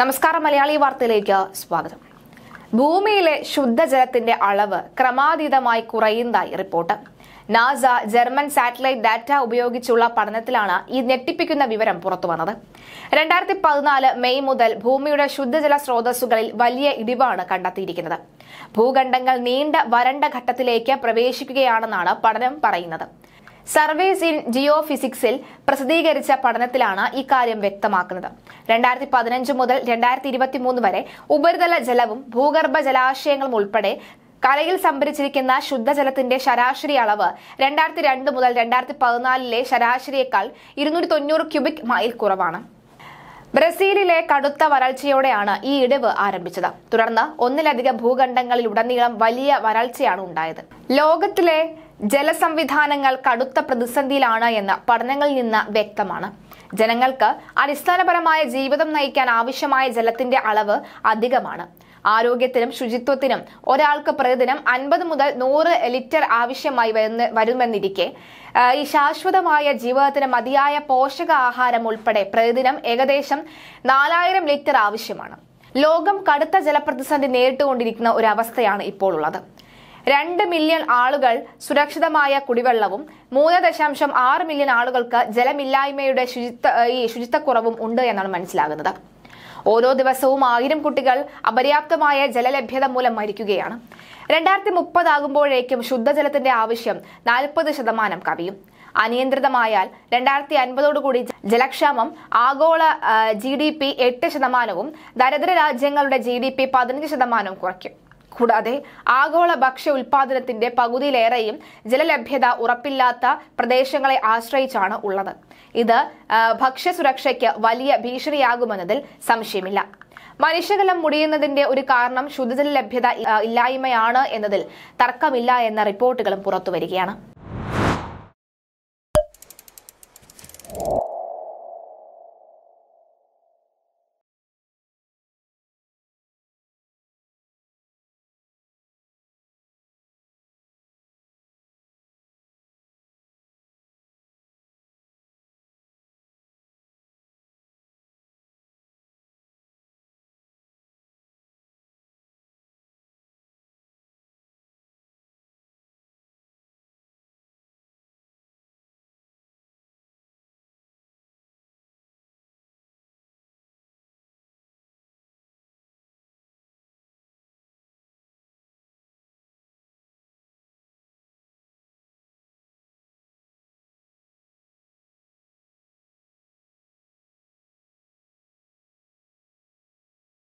നമസ്കാരം മലയാളി വാർത്തയിലേക്ക് സ്വാഗതം. ഭൂമിയിലെ ശുദ്ധജലത്തിന്റെ അളവ് ക്രമാതീതമായി കുറയുന്നതായി report. NASA German satellite data ഉപയോഗിച്ചുള്ള പഠനത്തിലാണ് ഈ ഞെട്ടിപ്പിക്കുന്ന വിവരം പുറത്തുവന്നത് രണ്ടായിരത്തി പതിനാല് മെയ് മുതൽ ഭൂമിയുടെ ശുദ്ധജല സ്രോതസ്സുകളിൽ വലിയ ഇടിവാണ് കണ്ടെത്തിയിരിക്കുന്നത്. ഭൂഖണ്ഡങ്ങൾ നീണ്ട വരണ്ട ഘട്ടത്തിലേക്ക് പ്രവേശിക്കുകയാണെന്നാണ് പഠനം പറയുന്നത്. സർവേസ് ഇൻ ജിയോ ഫിസിക്സിൽ പ്രസിദ്ധീകരിച്ച പഠനത്തിലാണ് ഇക്കാര്യം വ്യക്തമാക്കുന്നത്. രണ്ടായിരത്തി പതിനഞ്ച് മുതൽ രണ്ടായിരത്തി ഇരുപത്തി മൂന്ന് വരെ ഉപരിതല ജലവും ഭൂഗർഭ ജലാശയങ്ങളും ഉൾപ്പെടെ കരയിൽ സംഭരിച്ചിരിക്കുന്ന ശുദ്ധജലത്തിന്റെ ശരാശരി അളവ് രണ്ടായിരത്തി രണ്ട് മുതൽ രണ്ടായിരത്തി പതിനാലിലെ ശരാശരിയേക്കാൾ ഇരുന്നൂറ്റി തൊണ്ണൂറ് ക്യൂബിക് മൈൽ കുറവാണ്. ബ്രസീലിലെ കടുത്ത വരൾച്ചയോടെയാണ് ഈ ഇടിവ് ആരംഭിച്ചത്. തുടർന്ന് ഒന്നിലധികം ഭൂഖണ്ഡങ്ങളിലുടനീളം വലിയ വരൾച്ചയാണ് ഉണ്ടായത്. ലോകത്തിലെ ജലസംവിധാനങ്ങൾ കടുത്ത പ്രതിസന്ധിയിലാണ് എന്ന് പഠനങ്ങളിൽ നിന്ന് വ്യക്തമാണ്. ജനങ്ങൾക്ക് അടിസ്ഥാനപരമായ ജീവിതം നയിക്കാൻ ആവശ്യമായ ജലത്തിന്റെ അളവ് അധികമാണ്. ആരോഗ്യത്തിനും ശുചിത്വത്തിനും ഒരാൾക്ക് പ്രതിദിനം അൻപത് മുതൽ നൂറ് ലിറ്റർ ആവശ്യമായി വരുന്ന വരുമെന്നിരിക്കെ ഈ ശാശ്വതമായ ജീവിതത്തിന് മതിയായ പോഷകാഹാരം ഉൾപ്പെടെ പ്രതിദിനം ഏകദേശം നാലായിരം ലിറ്റർ ആവശ്യമാണ്. ലോകം കടുത്ത ജലപ്രതിസന്ധി നേരിട്ടുകൊണ്ടിരിക്കുന്ന ഒരു അവസ്ഥയാണ് ഇപ്പോൾ ഉള്ളത് രണ്ട് മില്യൺ ആളുകൾ സുരക്ഷിതമായ കുടിവെള്ളവും മൂന്ന് ദശാംശം ആറ് മില്യൺ ആളുകൾക്ക് ജലമില്ലായ്മയുടെ ശുചിത്വ ഈ ശുചിത്വക്കുറവും ഉണ്ട് എന്നാണ് മനസ്സിലാകുന്നത്. ഓരോ ദിവസവും ആയിരം കുട്ടികൾ അപര്യാപ്തമായ ജലലഭ്യത മൂലം മരിക്കുകയാണ്. രണ്ടായിരത്തി മുപ്പതാകുമ്പോഴേക്കും ശുദ്ധജലത്തിന്റെ ആവശ്യം നാൽപ്പത് ശതമാനം കവിയും. അനിയന്ത്രിതമായാൽ രണ്ടായിരത്തി അൻപതോടുകൂടി ജലക്ഷാമം ആഗോള ജി ഡി പി എട്ട് ശതമാനവും ദരിദ്ര രാജ്യങ്ങളുടെ ജി ഡി പി പതിനഞ്ച് ശതമാനവും കുറയ്ക്കും. കൂടാതെ ആഗോള ഭക്ഷ്യ ഉൽപാദനത്തിന്റെ പകുതിയിലേറെയും ജലലഭ്യത ഉറപ്പില്ലാത്ത പ്രദേശങ്ങളെ ആശ്രയിച്ചാണ് ഉള്ളത്. ഇത് ഭക്ഷ്യസുരക്ഷയ്ക്ക് വലിയ ഭീഷണിയാകുമെന്നതിൽ സംശയമില്ല. മനുഷ്യകലം മുടിയുന്നതിന്റെ ഒരു കാരണം ശുദ്ധജല ലഭ്യത ഇല്ലായ്മയാണ് എന്നതിൽ തർക്കമില്ല എന്ന റിപ്പോർട്ടുകളും പുറത്തുവരികയാണ്.